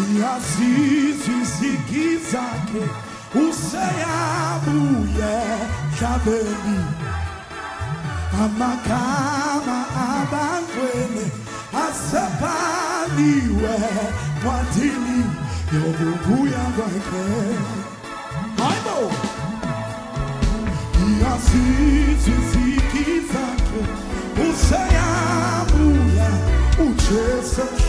E Assis zigue-zague O ceia mulher Chabeli Amakama abanguele Asepaniwe Quatini Yobubuya vaike Aibo E Assis zigue-zague O ceia mulher O Jesus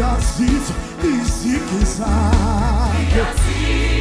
Assim, e se quiser. Assim.